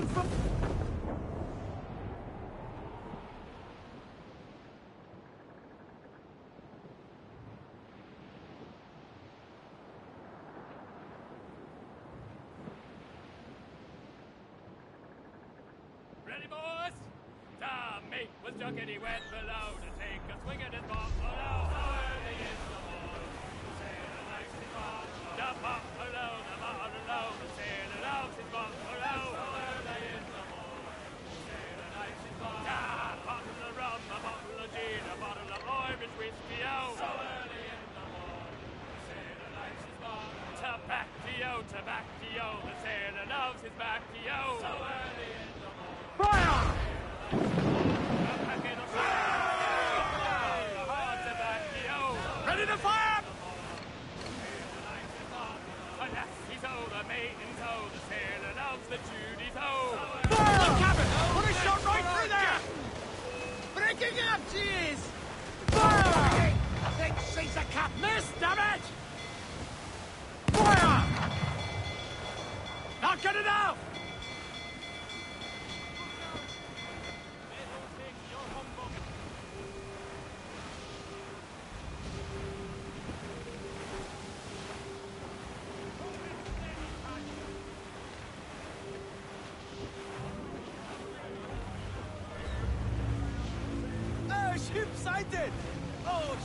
Ready, boys? Tommy was chucking he went below to take a swing at his ball.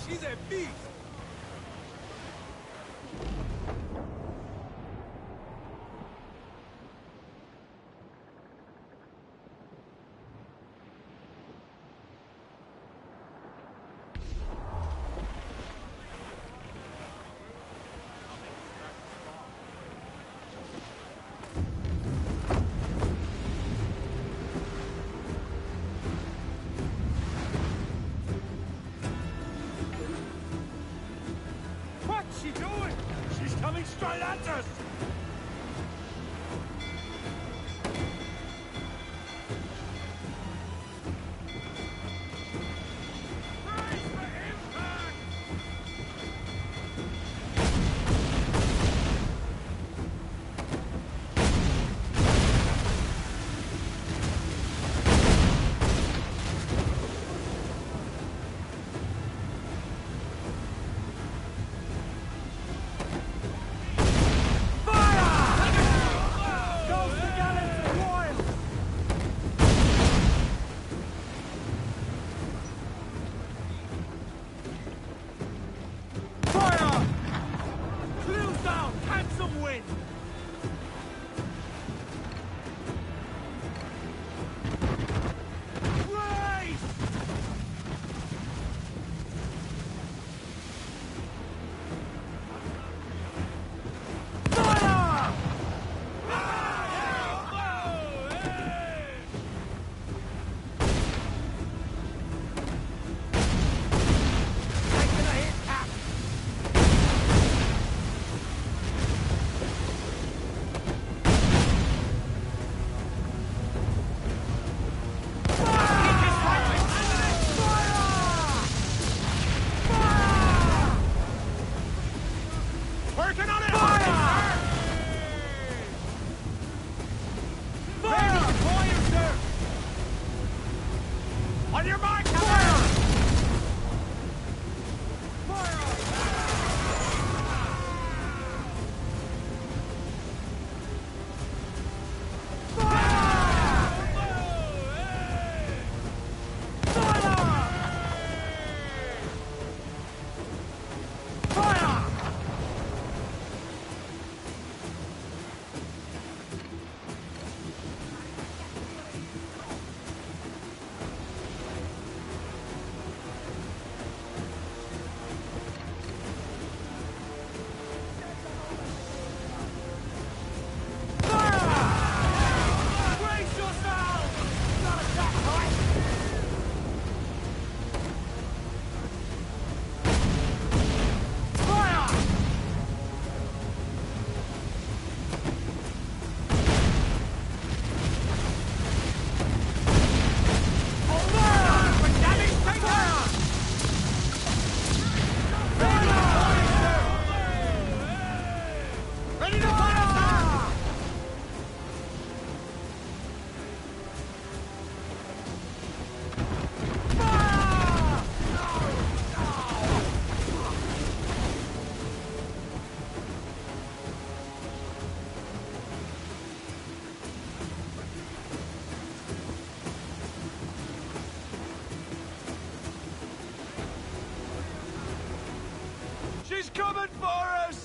She's a beast! Coming coming for us!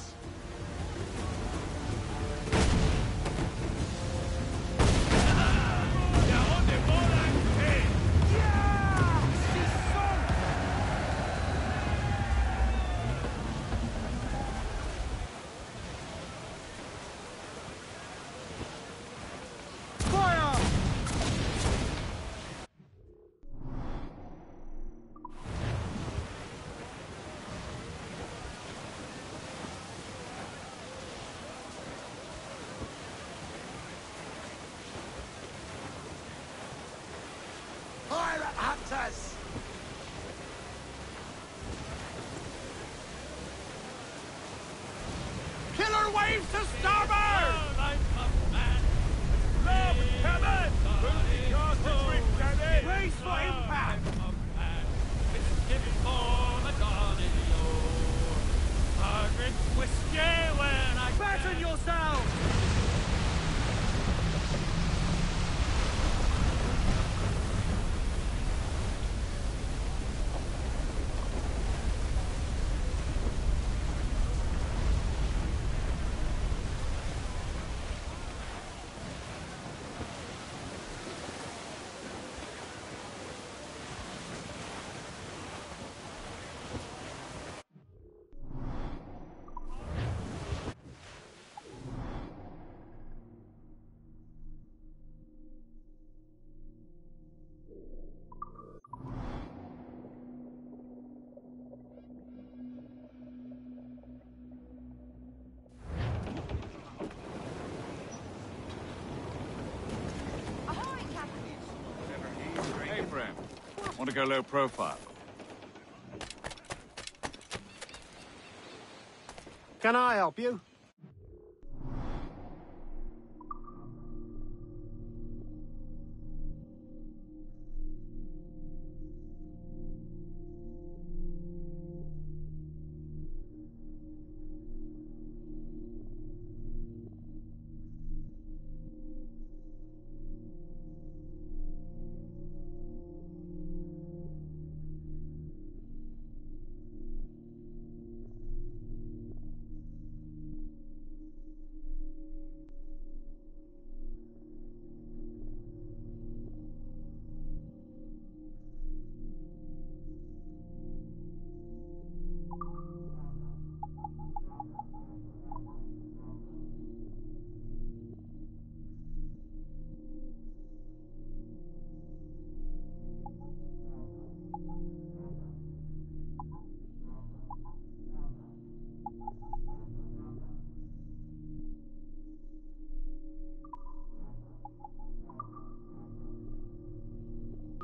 To go low profile? Can I help you?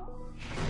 Música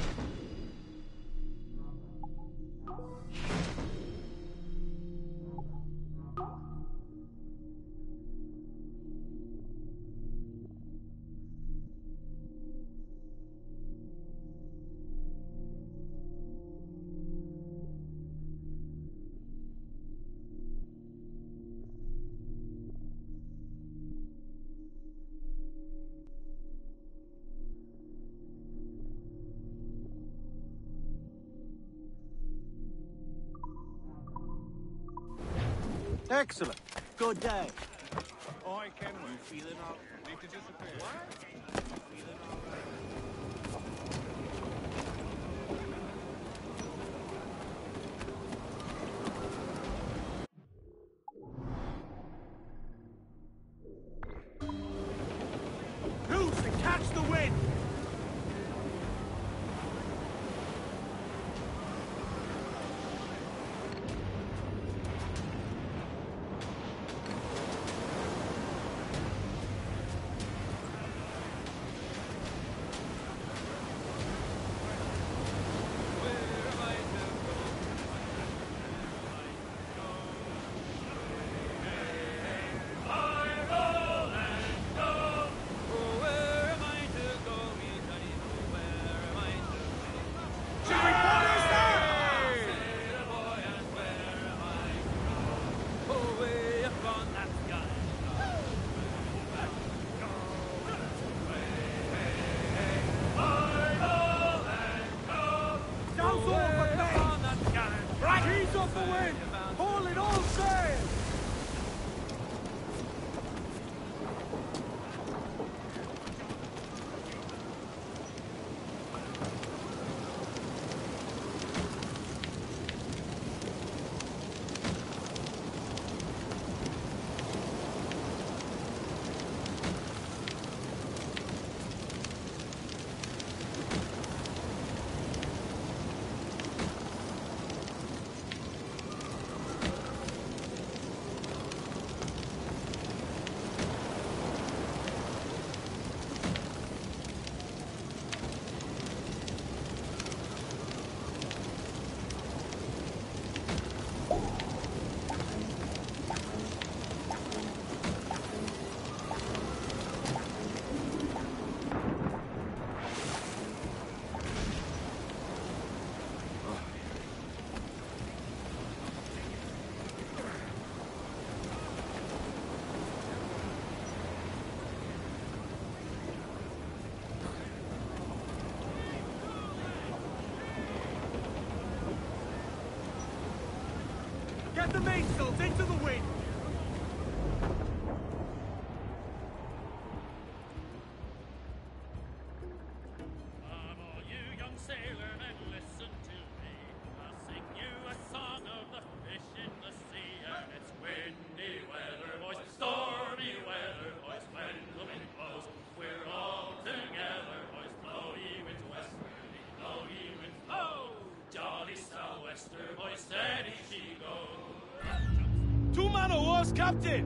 Excellent. Good day. Oi, Kenway. You feeling all... Need to disappear. What? 进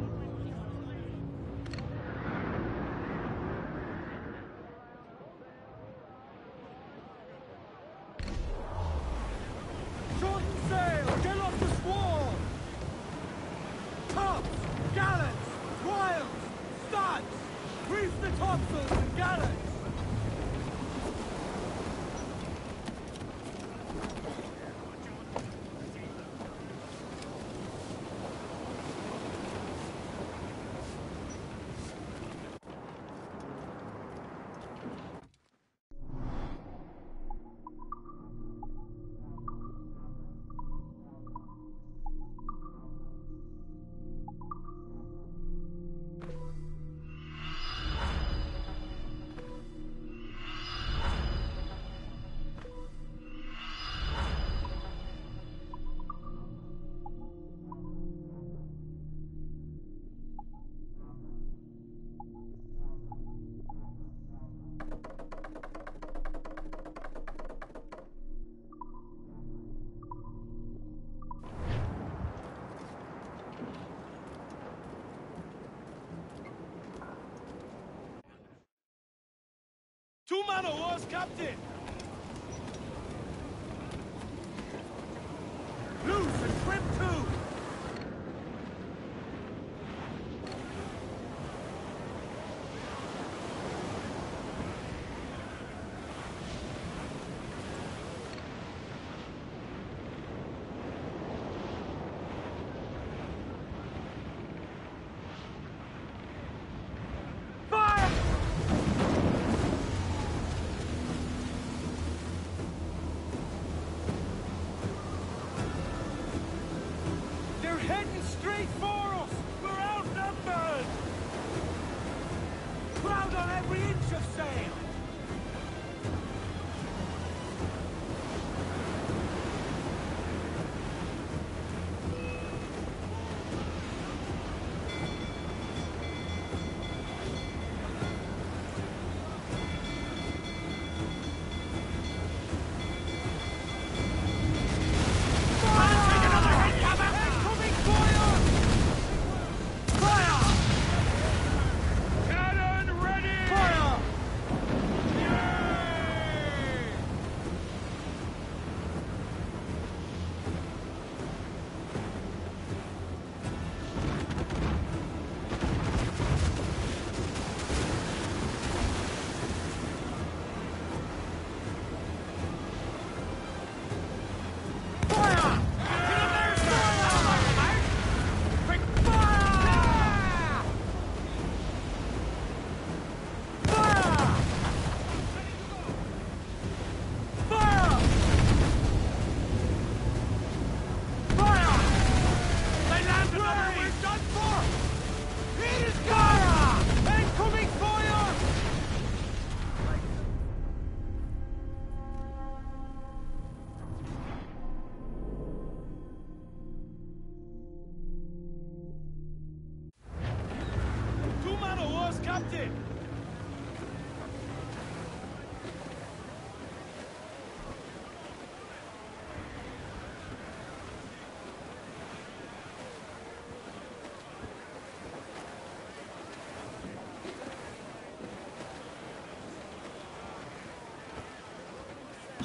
Two man o' war's captain!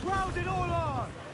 Crowd it all on!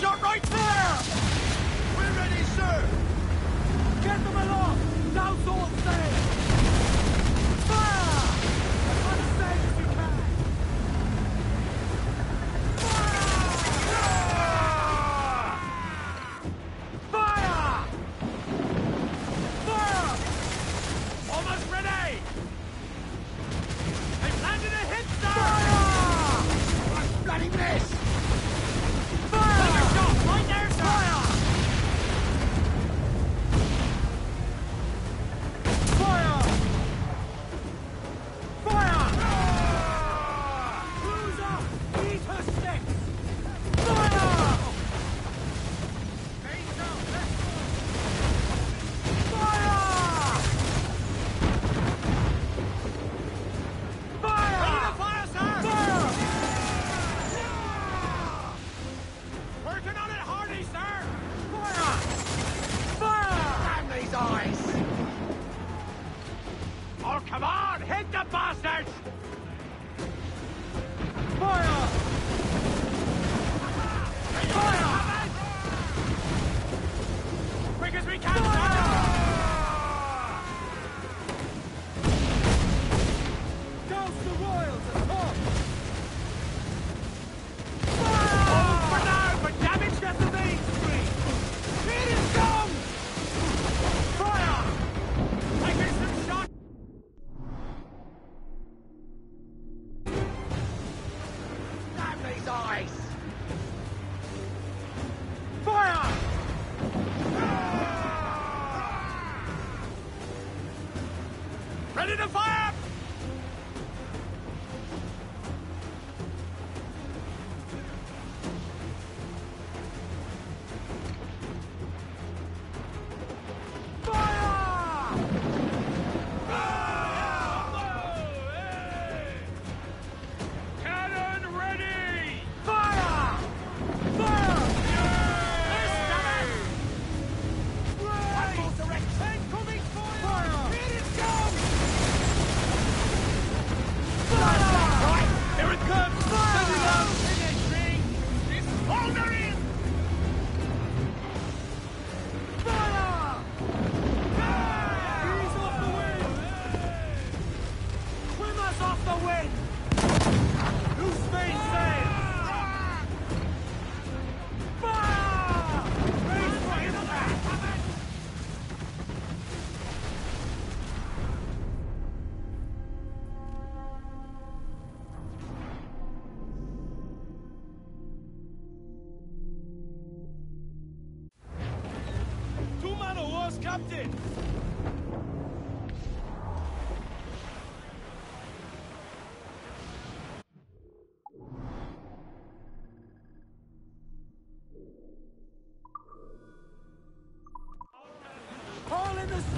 shot right there! We're ready, sir! Get them along. Douse all safe.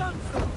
Council!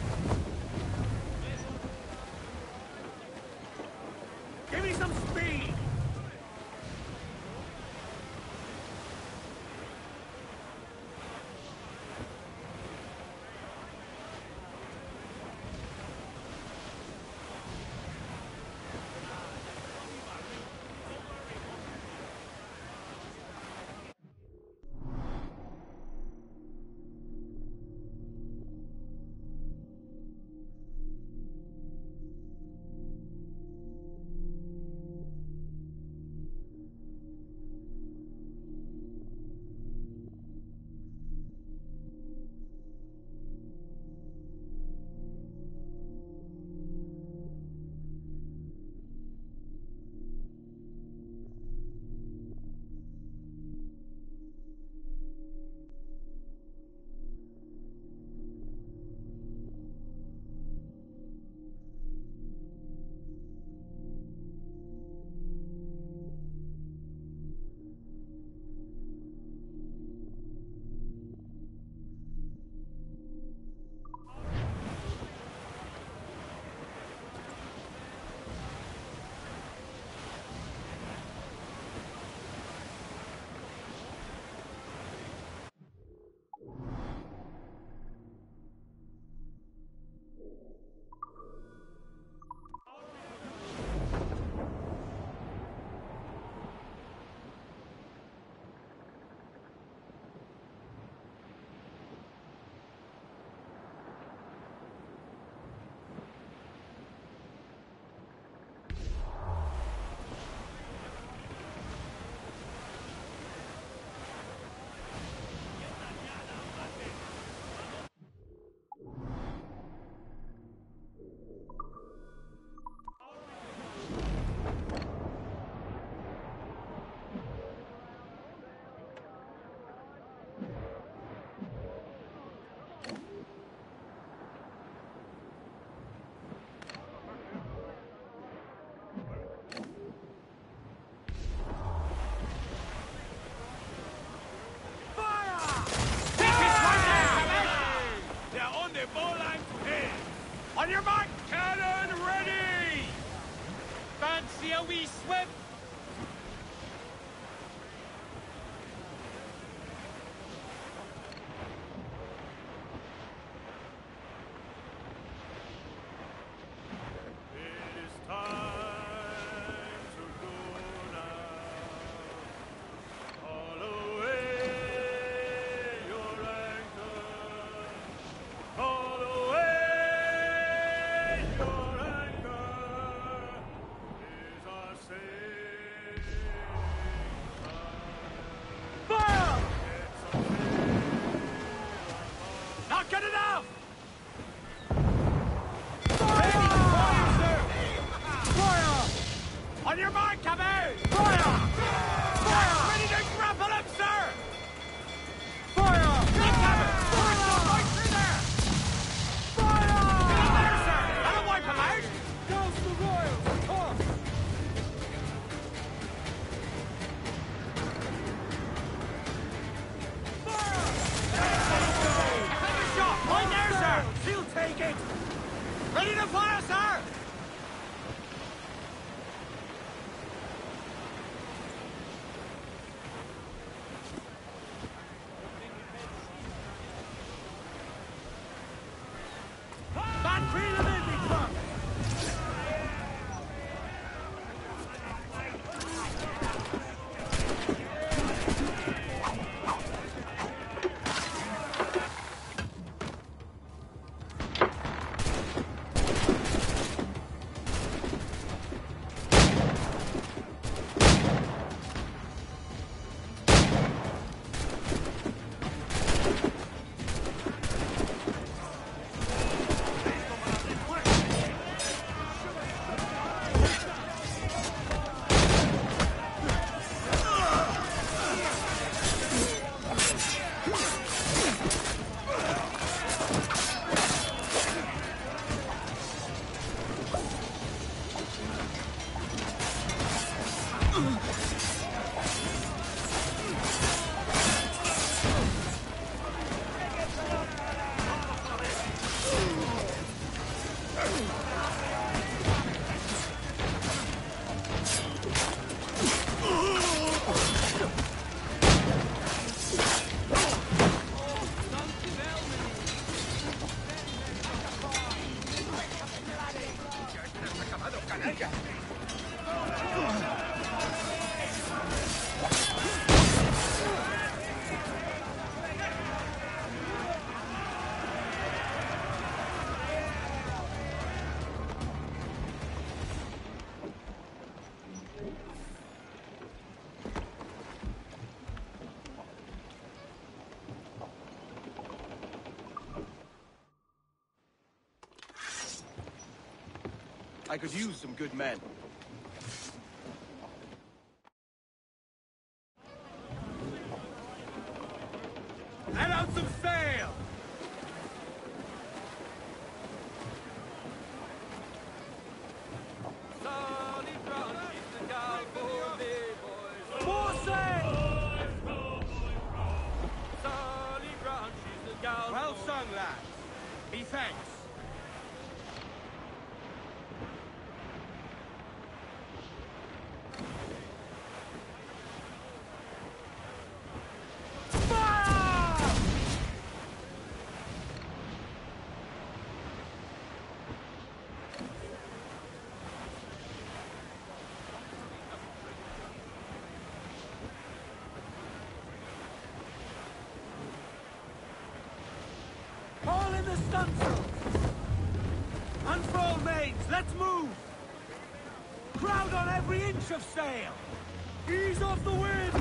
Okay. I could use some good men. The stunsails! Unfurl mains, let's move! Crowd on every inch of sail! Ease off the wind!